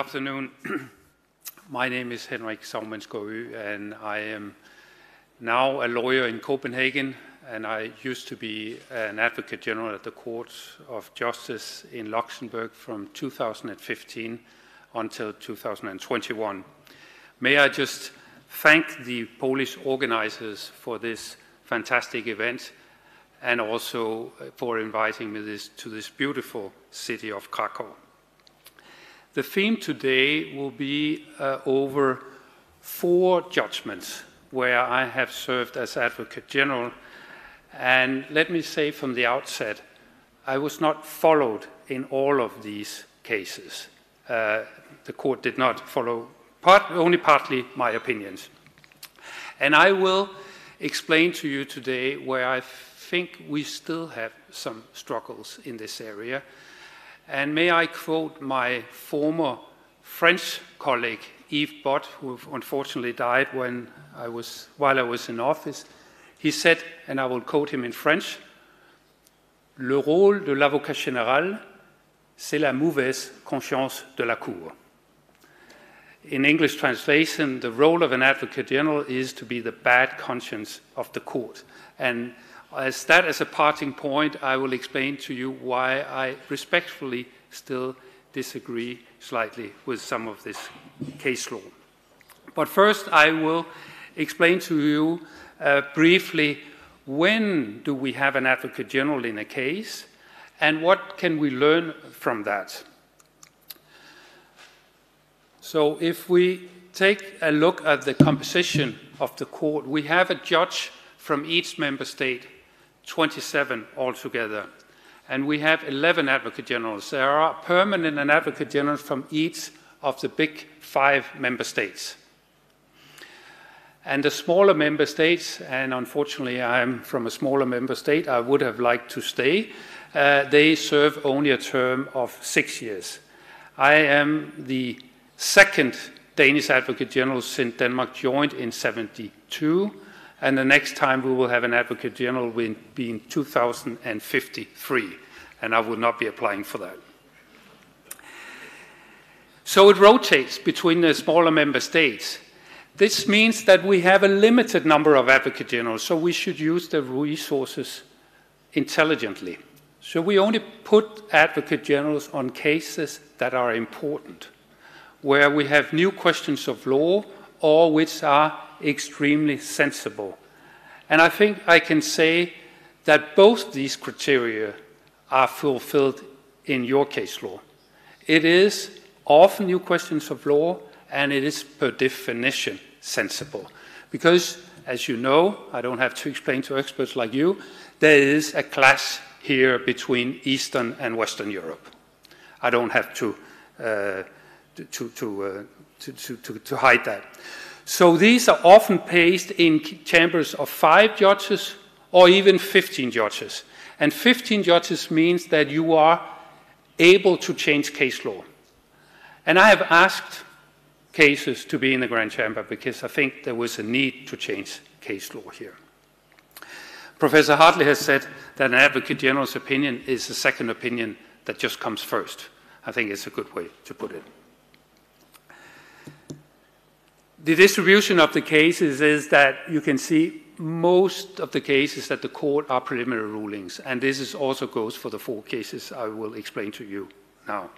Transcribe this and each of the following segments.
afternoon. My name is Henrik Saugmandsgaard, and I am now a lawyer in Copenhagen, and I used to be an advocate general at the Court of Justice in Luxembourg from 2015 until 2021. May I just thank the Polish organizers for this fantastic event and also for inviting me this, to this beautiful city of Krakow. The theme today will be uh, over four judgments where I have served as Advocate General. And let me say from the outset, I was not followed in all of these cases. Uh, the court did not follow part, only partly my opinions. And I will explain to you today where I think we still have some struggles in this area and may I quote my former French colleague, Yves Bot, who unfortunately died when I was, while I was in office. He said, and I will quote him in French, Le rôle de l'avocat général, c'est la mauvaise conscience de la Cour. In English translation, the role of an advocate general is to be the bad conscience of the court. And as that as a parting point, I will explain to you why I respectfully still disagree slightly with some of this case law. But first, I will explain to you uh, briefly when do we have an advocate general in a case and what can we learn from that. So, if we take a look at the composition of the court, we have a judge from each member state 27 altogether. And we have 11 advocate generals. There are permanent and advocate generals from each of the big five member states. And the smaller member states, and unfortunately I'm from a smaller member state, I would have liked to stay, uh, they serve only a term of six years. I am the second Danish Advocate General since Denmark joined in 72 and the next time we will have an Advocate General will be in 2053, and I will not be applying for that. So it rotates between the smaller member states. This means that we have a limited number of Advocate Generals, so we should use the resources intelligently. So we only put Advocate Generals on cases that are important, where we have new questions of law or which are extremely sensible. And I think I can say that both these criteria are fulfilled in your case law. It is often new questions of law, and it is per definition sensible. Because, as you know, I don't have to explain to experts like you, there is a clash here between Eastern and Western Europe. I don't have to, uh, to, to, uh, to, to, to hide that. So these are often placed in chambers of five judges or even 15 judges. And 15 judges means that you are able to change case law. And I have asked cases to be in the Grand Chamber because I think there was a need to change case law here. Professor Hartley has said that an advocate general's opinion is a second opinion that just comes first. I think it's a good way to put it. The distribution of the cases is that you can see most of the cases at the court are preliminary rulings, and this is also goes for the four cases I will explain to you now.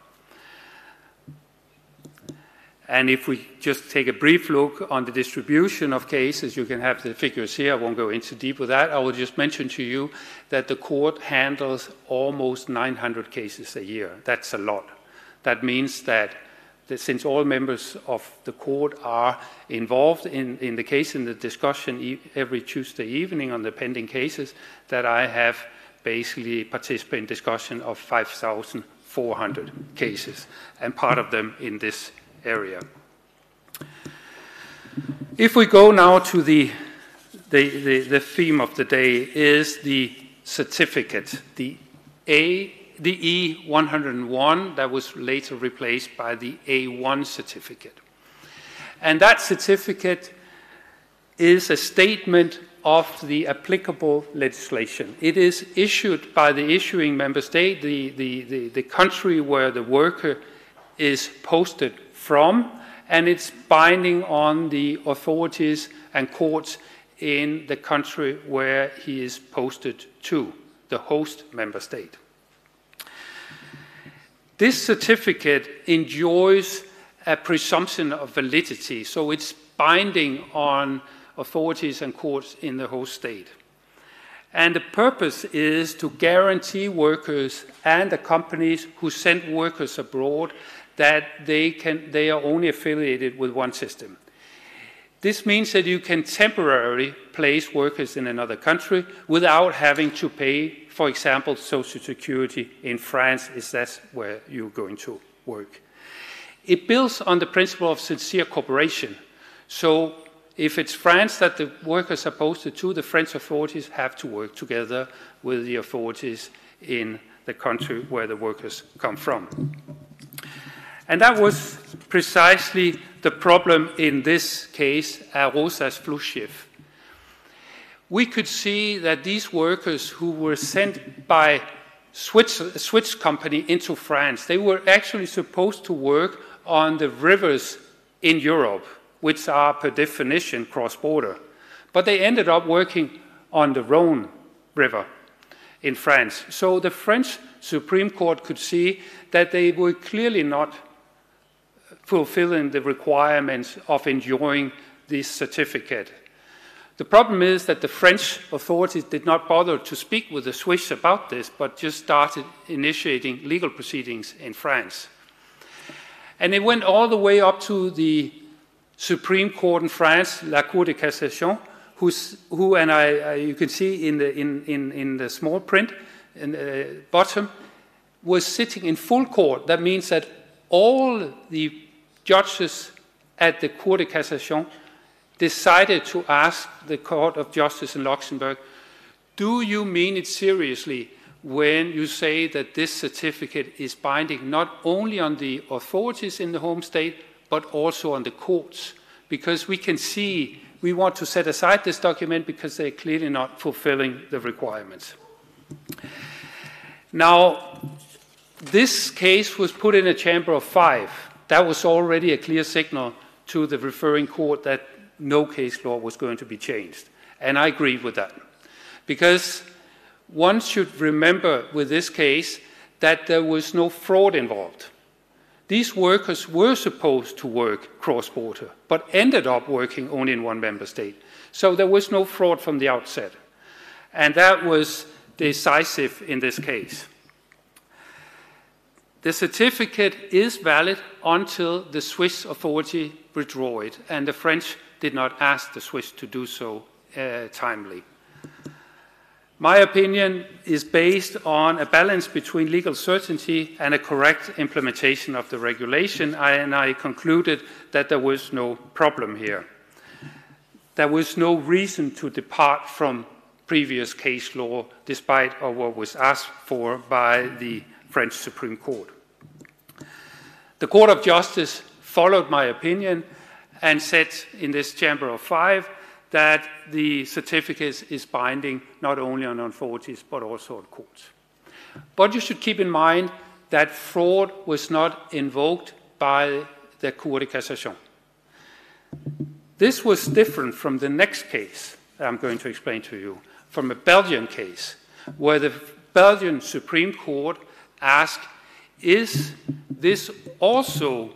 And if we just take a brief look on the distribution of cases, you can have the figures here. I won't go into deep with that. I will just mention to you that the court handles almost 900 cases a year. That's a lot. That means that since all members of the court are involved in, in the case in the discussion e every Tuesday evening on the pending cases, that I have basically participated in discussion of 5,400 cases, and part of them in this area. If we go now to the, the, the, the theme of the day is the certificate, the A the E101 that was later replaced by the A1 certificate. And that certificate is a statement of the applicable legislation. It is issued by the issuing member state, the, the, the, the country where the worker is posted from, and it's binding on the authorities and courts in the country where he is posted to, the host member state. This certificate enjoys a presumption of validity, so it's binding on authorities and courts in the host state. And the purpose is to guarantee workers and the companies who send workers abroad that they, can, they are only affiliated with one system. This means that you can temporarily place workers in another country without having to pay, for example, Social Security in France, if that's where you're going to work. It builds on the principle of sincere cooperation. So if it's France that the workers are posted to, the French authorities have to work together with the authorities in the country where the workers come from. And that was precisely the problem in this case, Rosas Flussschiff. We could see that these workers who were sent by Swiss, Swiss company into France, they were actually supposed to work on the rivers in Europe which are per definition cross-border. But they ended up working on the Rhone River in France. So the French Supreme Court could see that they were clearly not fulfilling the requirements of enjoying this certificate. The problem is that the French authorities did not bother to speak with the Swiss about this, but just started initiating legal proceedings in France. And it went all the way up to the Supreme Court in France, La Cour de Cassation, who, and I, you can see in the, in, in, in the small print in the bottom, was sitting in full court. That means that all the judges at the Cour de Cassation decided to ask the Court of Justice in Luxembourg, do you mean it seriously when you say that this certificate is binding not only on the authorities in the home state, but also on the courts, because we can see we want to set aside this document because they're clearly not fulfilling the requirements. Now, this case was put in a chamber of five. That was already a clear signal to the referring court that no case law was going to be changed. And I agree with that. Because one should remember with this case that there was no fraud involved. These workers were supposed to work cross border, but ended up working only in one member state. So there was no fraud from the outset. And that was decisive in this case. The certificate is valid until the Swiss authority withdraw it, and the French did not ask the Swiss to do so uh, timely. My opinion is based on a balance between legal certainty and a correct implementation of the regulation, and I concluded that there was no problem here. There was no reason to depart from previous case law, despite what was asked for by the French Supreme Court. The Court of Justice followed my opinion and said in this chamber of five that the certificate is binding not only on authorities but also on courts. But you should keep in mind that fraud was not invoked by the Cour de Cassation. This was different from the next case I'm going to explain to you, from a Belgian case, where the Belgian Supreme Court asked, is this also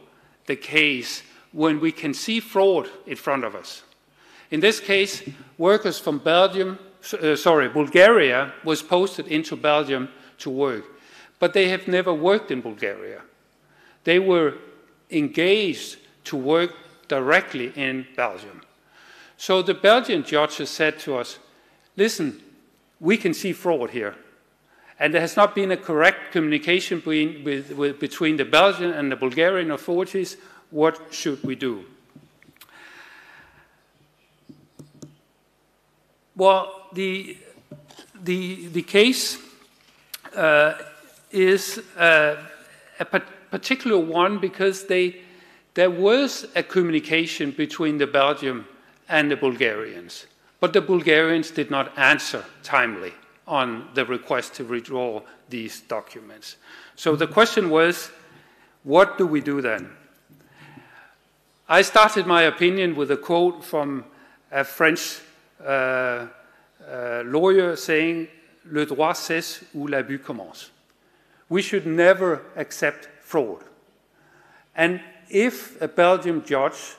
the case when we can see fraud in front of us? In this case, workers from Belgium, uh, sorry, Bulgaria was posted into Belgium to work, but they have never worked in Bulgaria. They were engaged to work directly in Belgium. So the Belgian judges said to us, listen, we can see fraud here. And there has not been a correct communication between, with, with, between the Belgian and the Bulgarian authorities. What should we do? Well, the, the, the case uh, is uh, a particular one because they, there was a communication between the Belgium and the Bulgarians, but the Bulgarians did not answer timely on the request to withdraw these documents. So the question was, what do we do then? I started my opinion with a quote from a French uh, uh, lawyer saying, Le droit cesse où l'abus commence. We should never accept fraud. And if a Belgian judge,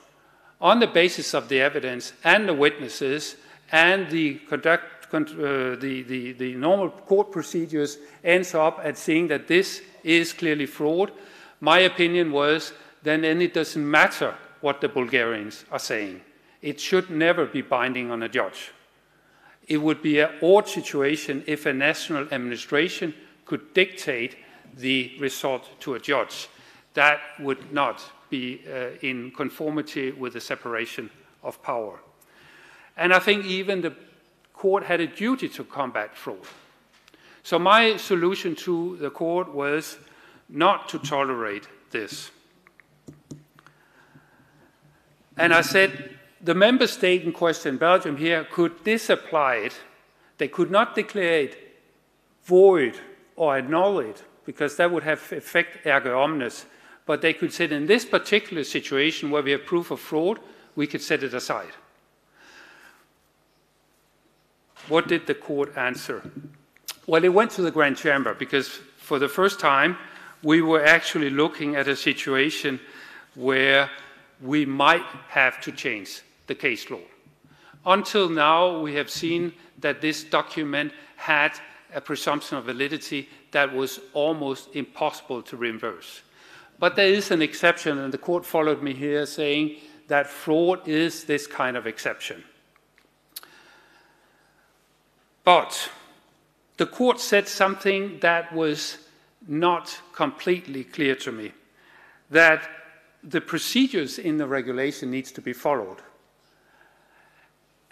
on the basis of the evidence and the witnesses and the, conduct, the, the, the normal court procedures, ends up at seeing that this is clearly fraud, my opinion was then, then it doesn't matter what the Bulgarians are saying. It should never be binding on a judge. It would be an odd situation if a national administration could dictate the result to a judge. That would not be uh, in conformity with the separation of power. And I think even the court had a duty to combat fraud. So my solution to the court was not to tolerate this. And I said, the member state in question, Belgium here, could disapply it. They could not declare it void or annul it, because that would have effect erga omnes. But they could say, in this particular situation where we have proof of fraud, we could set it aside. What did the court answer? Well, it went to the Grand Chamber because for the first time we were actually looking at a situation where we might have to change the case law. Until now, we have seen that this document had a presumption of validity that was almost impossible to reverse. But there is an exception, and the court followed me here saying that fraud is this kind of exception. But the court said something that was not completely clear to me that the procedures in the regulation needs to be followed.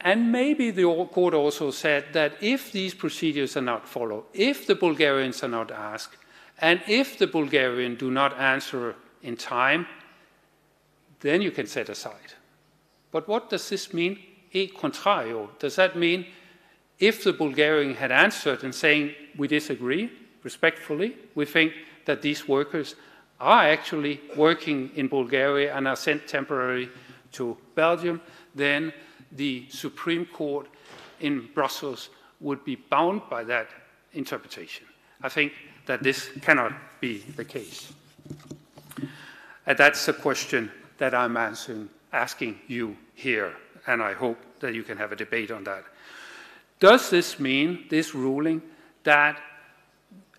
And maybe the court also said that if these procedures are not followed, if the Bulgarians are not asked, and if the Bulgarian do not answer in time, then you can set aside. But what does this mean? E contrario. Does that mean if the Bulgarian had answered and saying, we disagree respectfully, we think that these workers are actually working in Bulgaria and are sent temporarily to Belgium, then the Supreme Court in Brussels would be bound by that interpretation. I think that this cannot be the case. And that's a question that I'm answering, asking you here, and I hope that you can have a debate on that. Does this mean, this ruling, that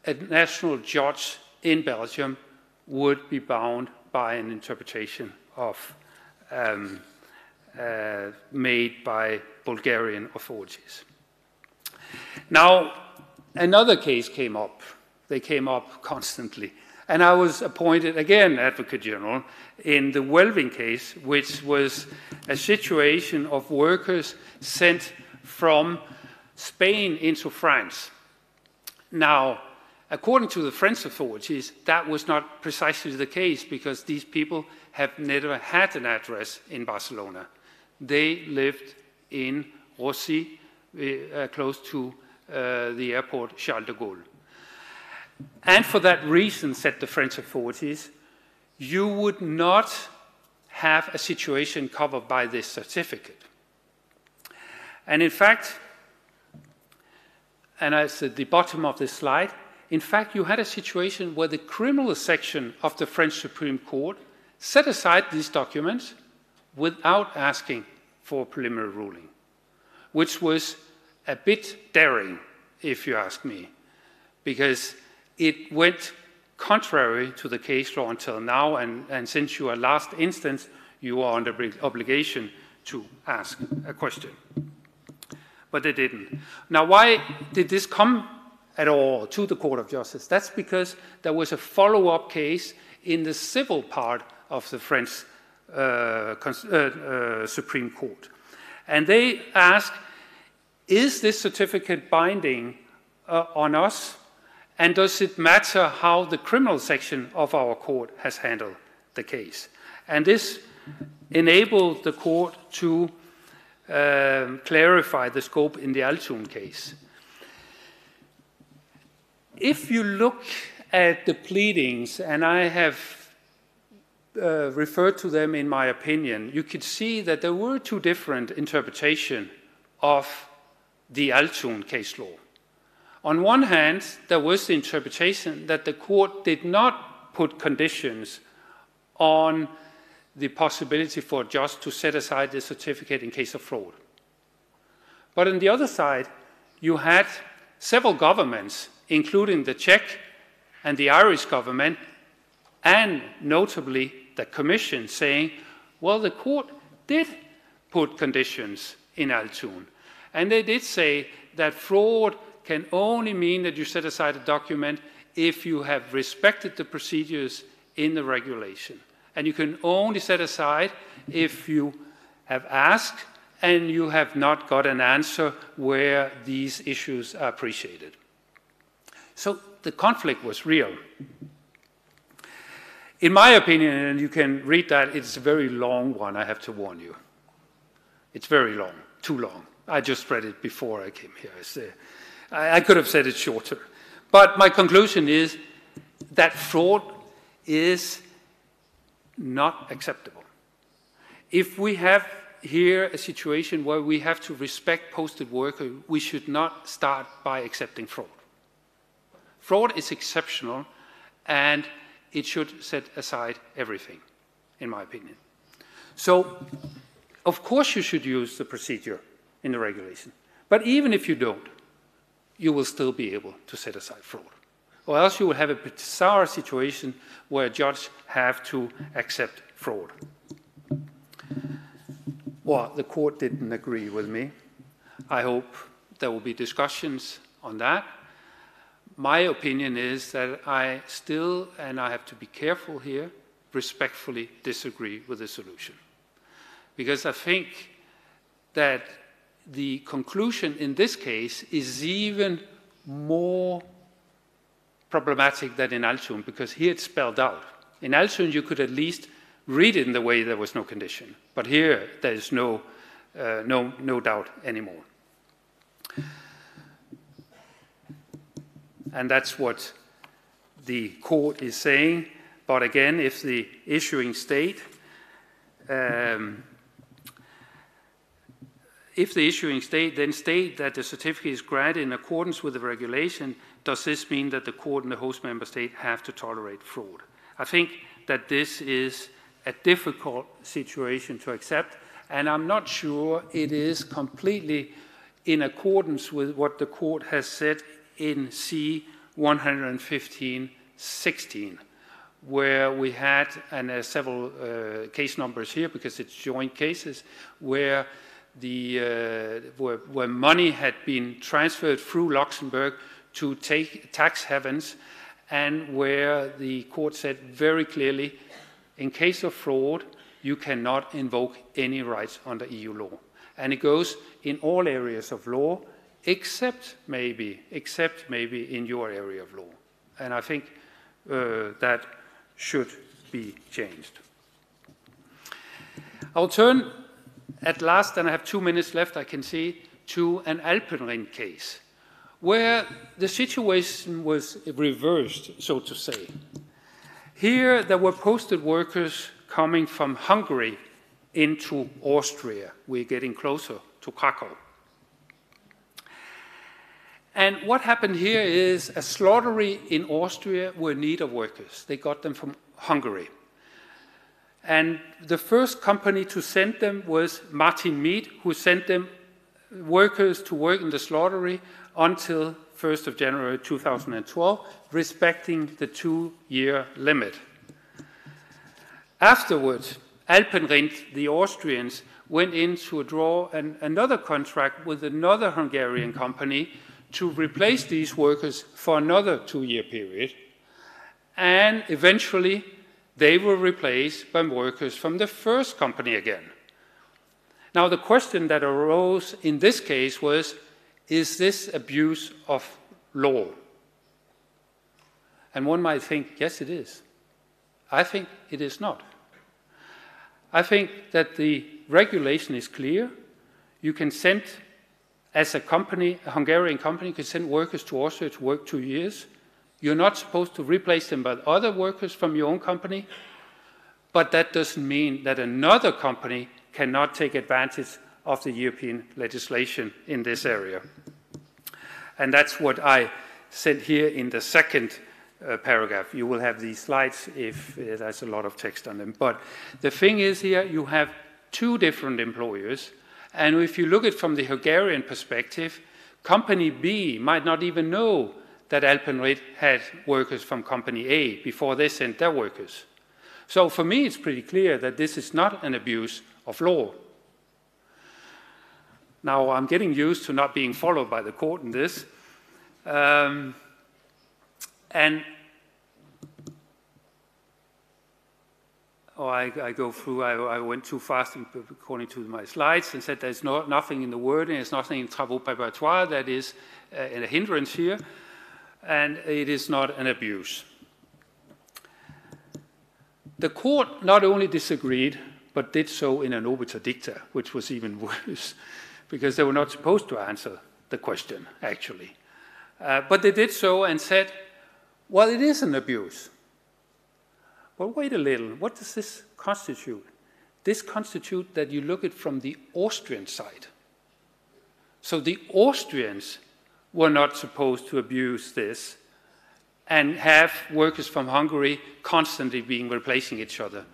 a national judge in Belgium would be bound by an interpretation of um, uh, made by Bulgarian authorities. Now, another case came up. They came up constantly. And I was appointed again Advocate General in the Vueling case, which was a situation of workers sent from Spain into France. Now, according to the French authorities, that was not precisely the case because these people have never had an address in Barcelona. They lived in Roissy, uh, close to uh, the airport Charles de Gaulle. And for that reason, said the French authorities, you would not have a situation covered by this certificate. And in fact, and as at the bottom of this slide, in fact, you had a situation where the criminal section of the French Supreme Court set aside these documents without asking for a preliminary ruling, which was a bit daring, if you ask me, because it went contrary to the case law until now, and, and since you are last instance, you are under obligation to ask a question but they didn't. Now, why did this come at all to the Court of Justice? That's because there was a follow up case in the civil part of the French uh, uh, uh, Supreme Court. And they asked, is this certificate binding uh, on us? And does it matter how the criminal section of our court has handled the case? And this enabled the court to clarify the scope in the Altun case. If you look at the pleadings, and I have uh, referred to them in my opinion, you could see that there were two different interpretations of the Altun case law. On one hand, there was the interpretation that the court did not put conditions on the possibility for judge to set aside the certificate in case of fraud. But on the other side, you had several governments, including the Czech and the Irish government, and notably the Commission, saying, well, the court did put conditions in Altun. And they did say that fraud can only mean that you set aside a document if you have respected the procedures in the regulation. And you can only set aside if you have asked and you have not got an answer where these issues are appreciated. So the conflict was real. In my opinion, and you can read that, it's a very long one, I have to warn you. It's very long, too long. I just read it before I came here. Uh, I, I could have said it shorter. But my conclusion is that fraud is not acceptable. If we have here a situation where we have to respect posted workers, we should not start by accepting fraud. Fraud is exceptional and it should set aside everything, in my opinion. So, of course, you should use the procedure in the regulation. But even if you don't, you will still be able to set aside fraud. Or else you will have a bizarre situation where a judge have to accept fraud. Well, the court didn't agree with me. I hope there will be discussions on that. My opinion is that I still, and I have to be careful here, respectfully disagree with the solution. Because I think that the conclusion in this case is even more problematic than in Altun because here it's spelled out. In Altun, you could at least read it in the way there was no condition, but here there is no, uh, no, no doubt anymore. And that's what the court is saying. But again, if the issuing state um, if the issuing state then state that the certificate is granted in accordance with the regulation, does this mean that the court and the host member state have to tolerate fraud? I think that this is a difficult situation to accept, and I'm not sure it is completely in accordance with what the court has said in C 115.16, where we had, and there are several uh, case numbers here because it's joint cases, where the, uh, where, where, money had been transferred through Luxembourg to take tax havens, and where the court said very clearly, in case of fraud, you cannot invoke any rights under EU law. And it goes in all areas of law, except maybe, except maybe in your area of law. And I think uh, that should be changed. I'll turn at last, and I have two minutes left, I can see, to an Alpenrind case, where the situation was reversed, so to say. Here, there were posted workers coming from Hungary into Austria. We're getting closer to Krakow. And what happened here is a slaughtery in Austria were in need of workers. They got them from Hungary. And the first company to send them was Martin Meat, who sent them workers to work in the slaughtery until 1st of January 2012, respecting the two-year limit. Afterwards, Alpenrind, the Austrians, went in to draw an, another contract with another Hungarian company to replace these workers for another two-year period. And eventually, they were replaced by workers from the first company again. Now, the question that arose in this case was is this abuse of law? And one might think, yes, it is. I think it is not. I think that the regulation is clear. You can send, as a company, a Hungarian company, can send workers to Austria to work two years. You're not supposed to replace them by other workers from your own company, but that doesn't mean that another company cannot take advantage of the European legislation in this area. And that's what I said here in the second uh, paragraph. You will have these slides if uh, there's a lot of text on them. But the thing is here, you have two different employers. And if you look at it from the Hungarian perspective, company B might not even know that Alpenrind had workers from company A before they sent their workers. So for me, it's pretty clear that this is not an abuse of law. Now, I'm getting used to not being followed by the court in this. Um, and oh, I, I, go through, I, I, went too fast according to my slides and said there's no, nothing in the word and there's nothing in travaux préparatoires that is uh, a hindrance here, and it is not an abuse. The court not only disagreed, but did so in an obiter dicta, which was even worse, because they were not supposed to answer the question, actually. Uh, but they did so and said, well, it is an abuse. Well, wait a little. What does this constitute? This constitutes that you look at from the Austrian side. So the Austrians were not supposed to abuse this and have workers from Hungary constantly being replacing each other.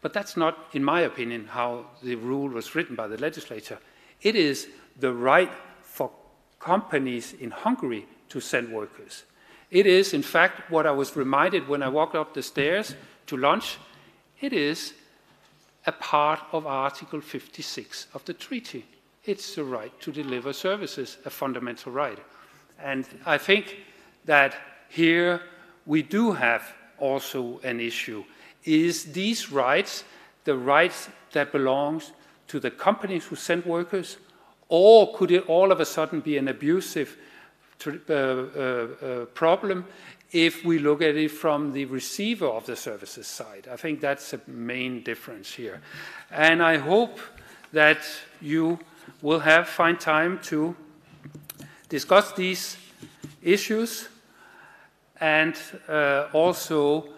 But that's not, in my opinion, how the rule was written by the legislature. It is the right for companies in Hungary to send workers. It is, in fact, what I was reminded when I walked up the stairs to lunch. It is a part of Article 56 of the treaty. It's the right to deliver services, a fundamental right. And I think that here we do have also an issue. Is these rights the rights that belongs to the companies who send workers, or could it all of a sudden be an abusive uh, uh, uh, problem if we look at it from the receiver of the services side? I think that's the main difference here. And I hope that you will have find time to discuss these issues and uh, also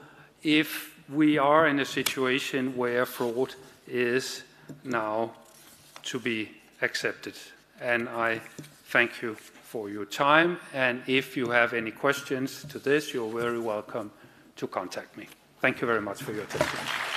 if we are in a situation where fraud is now to be accepted. And I thank you for your time. And if you have any questions to this, you're very welcome to contact me. Thank you very much for your attention.